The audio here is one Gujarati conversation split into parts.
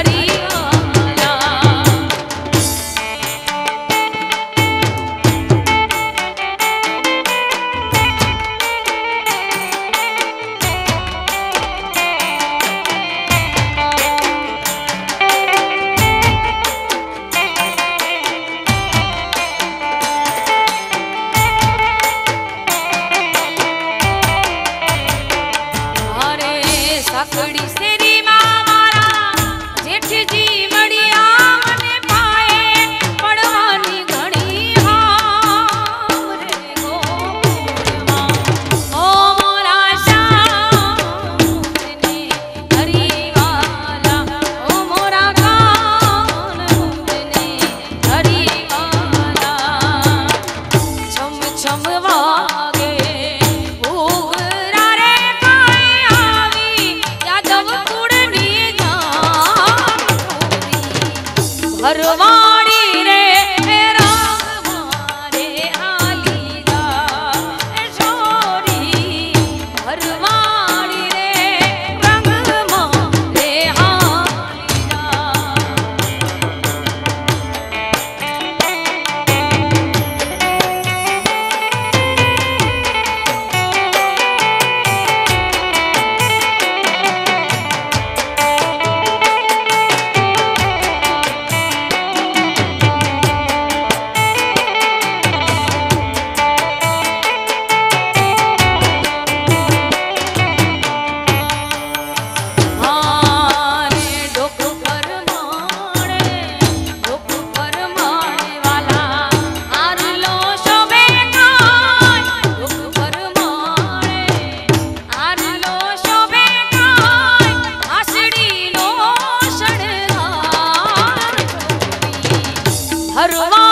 हरी अरवा अरवा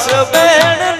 पास बैठ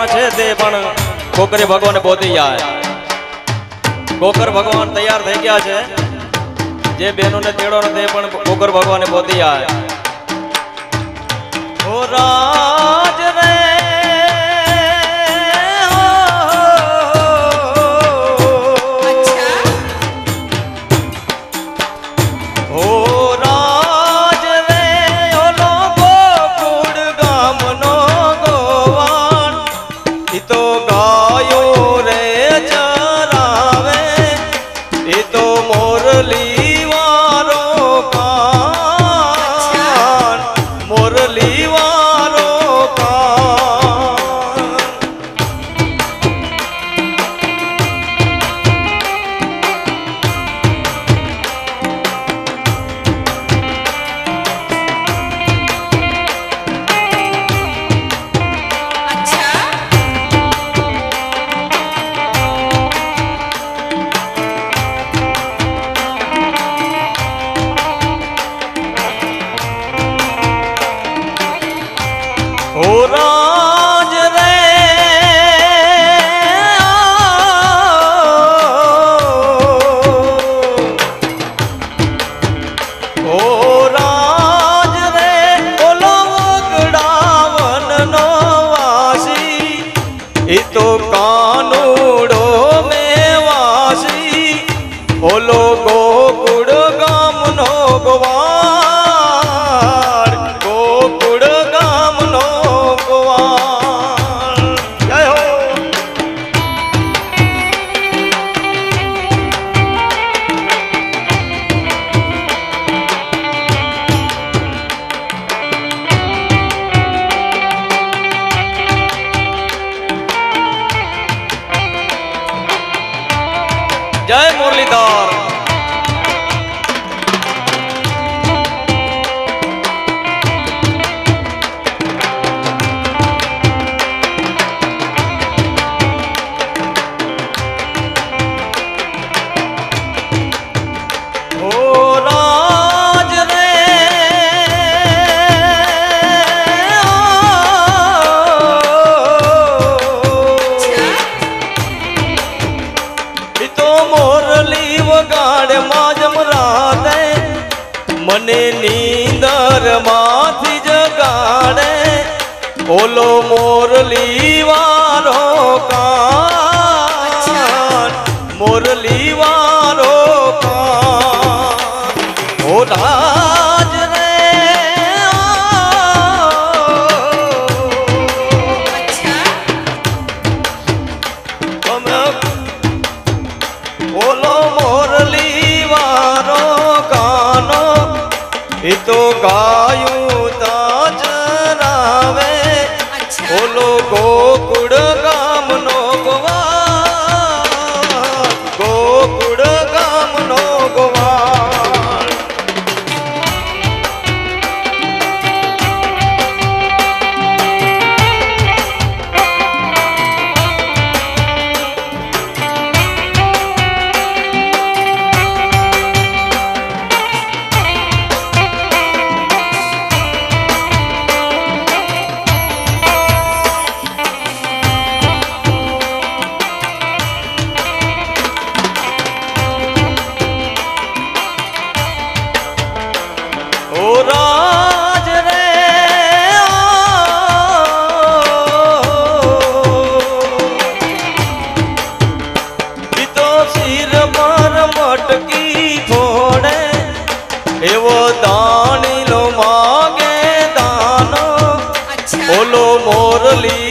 ભગવાન છે તે પણ કોકરે ભગવાન પહોંચી જાય. કોકર ભગવાન તૈયાર થઈ ગયા છે. જે બહેનોને તેડો તે પણ કોકર ભગવાન પહોંચી જાય. ઓ જય મુરલીધર. બોલો મોરલી વારો ગાનો. એ તો ગાયું તાજ રાવે બોલો ગો દાણીલો માગે દાનો બોલો મોરલી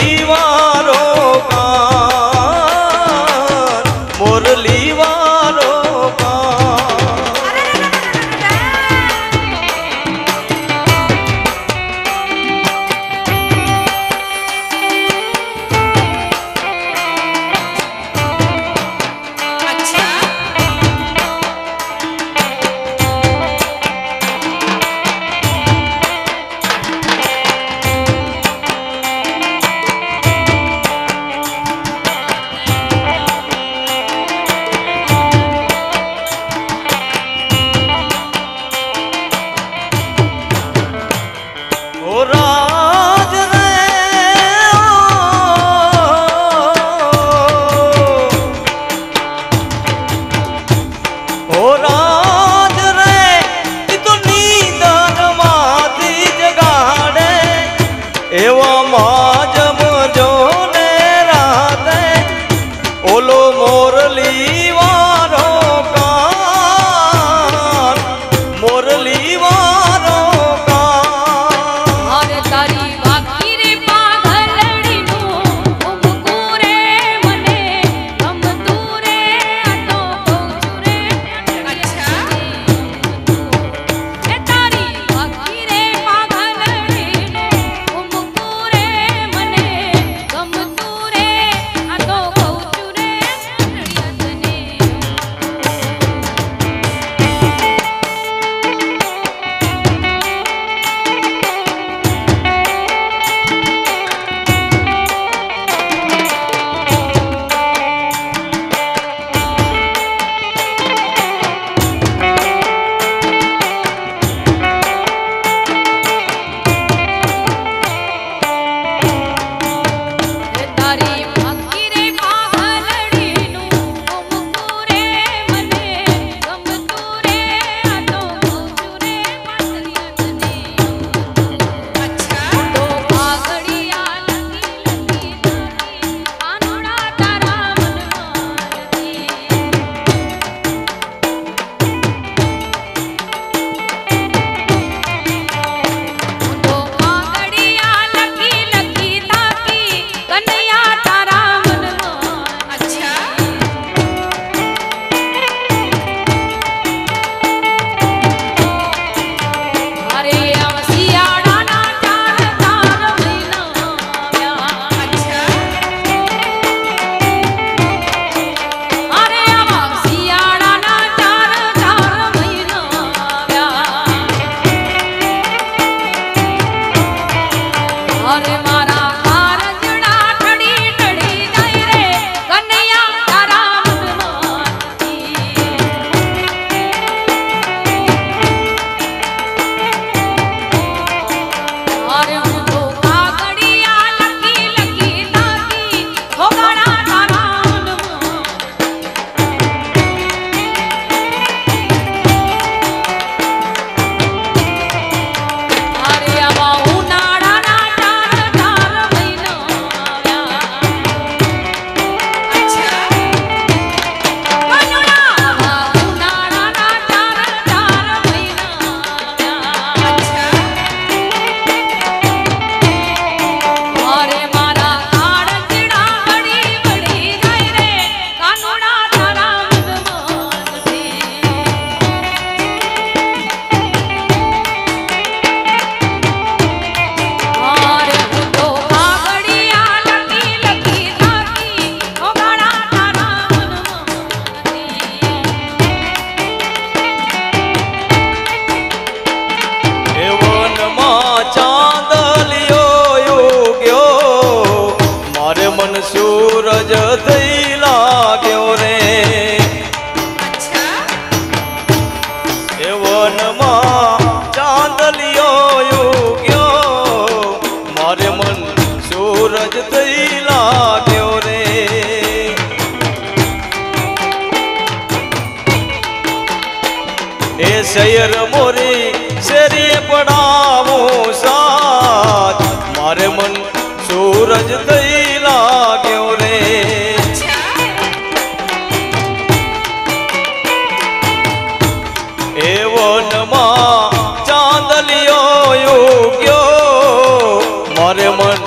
ઉગ્યો મારે મન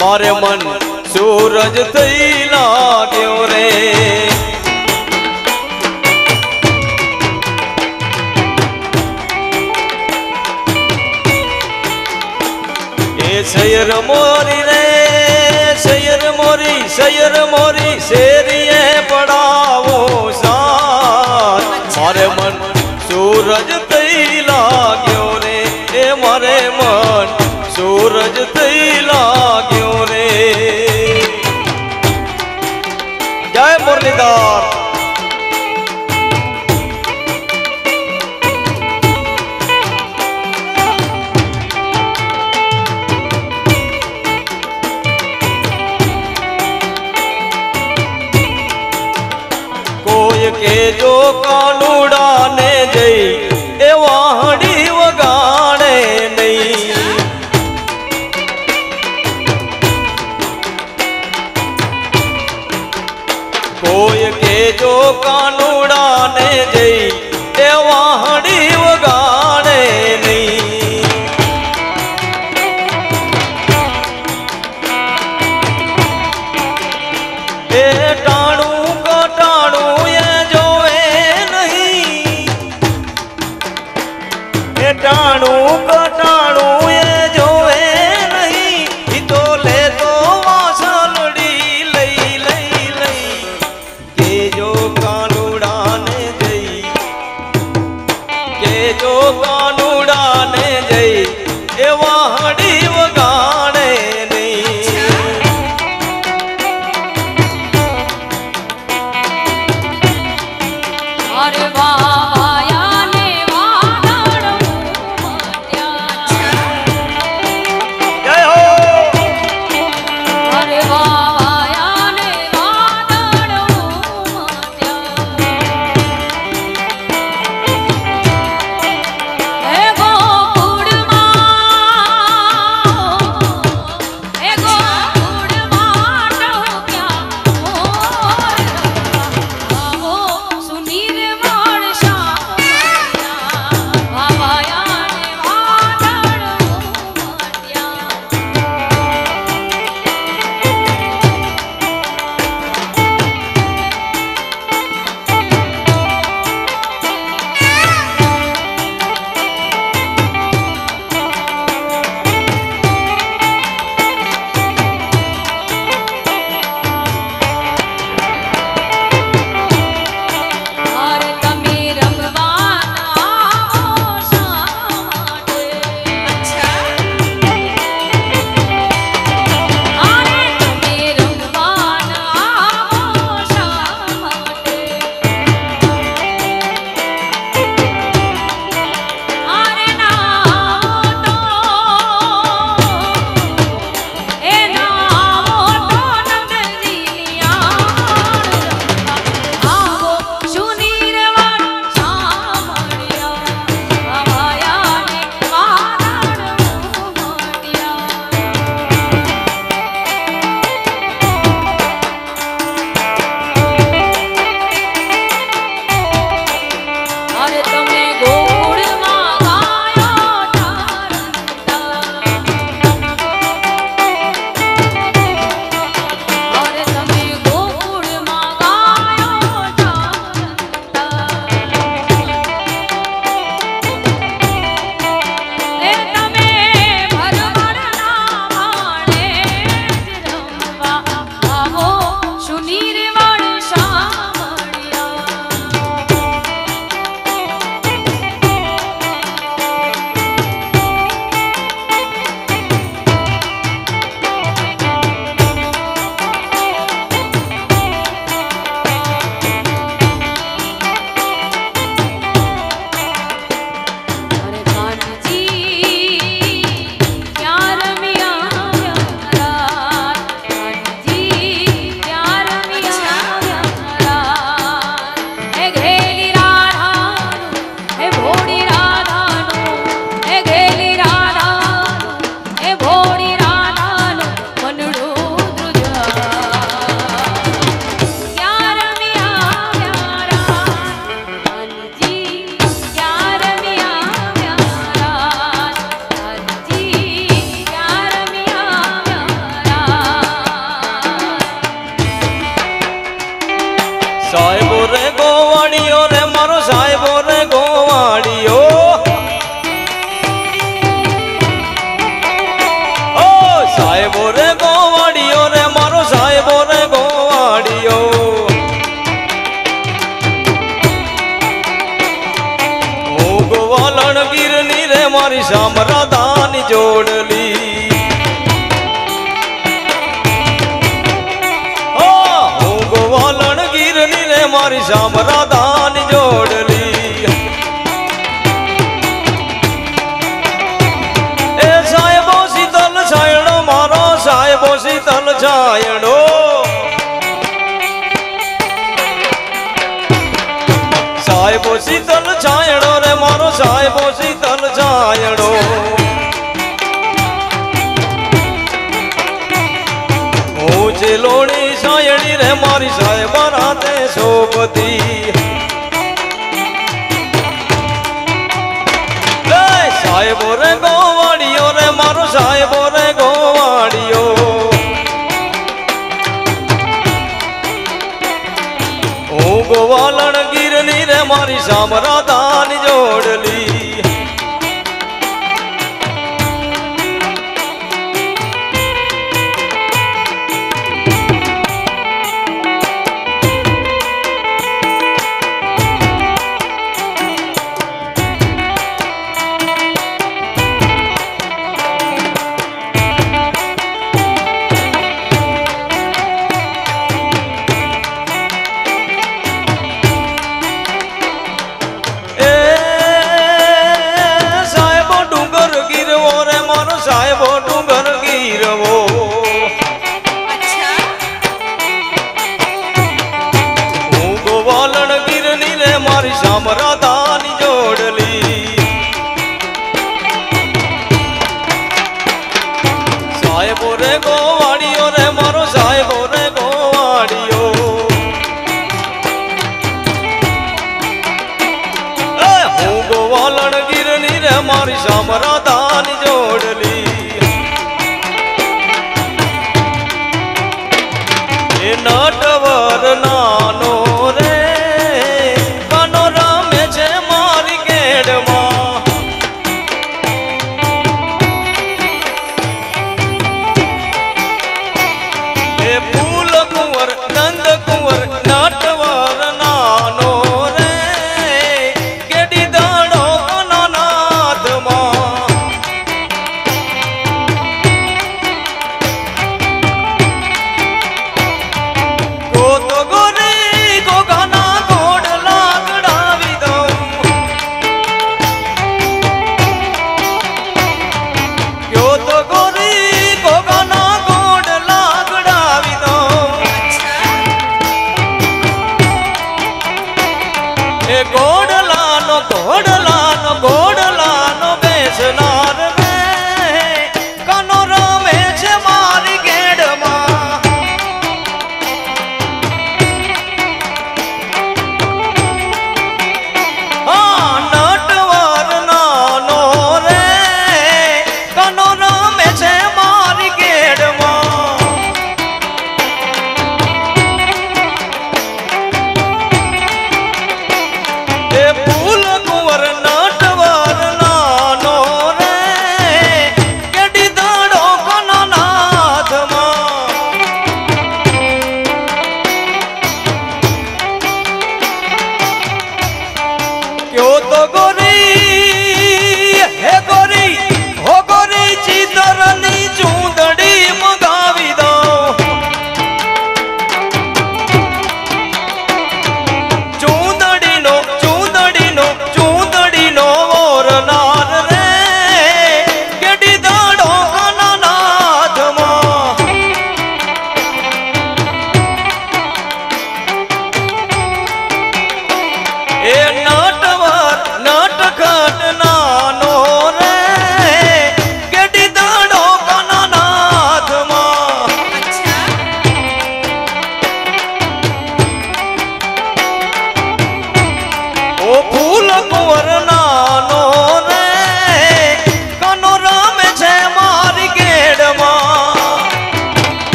મારે મન સૂરજ થઈ લાગ્યો રે. એ શયર મોરી રે, શયર મોરી શયર મોરી શેરીએ પડાવો સા મારે મન સૂરજ થઈ લાગ્યો સૂરજ થઈ લાગ્યો રે. જય મુરલીધર. लोका શ્યામ રાધાની જોડલી એ સાહેબો શીતલ છાયણો મારો સાહેબો શીતલ છાયણો. લોણી સાયણી રે મારી સાહેબ રાતે શોભતી સાહેબ રે ગોવાડીઓ રે, મારો સાહેબો રે ગોવાડીઓ હું ગોવાલણ ગીરની રે મારી સામરા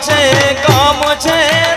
છે કામ છે.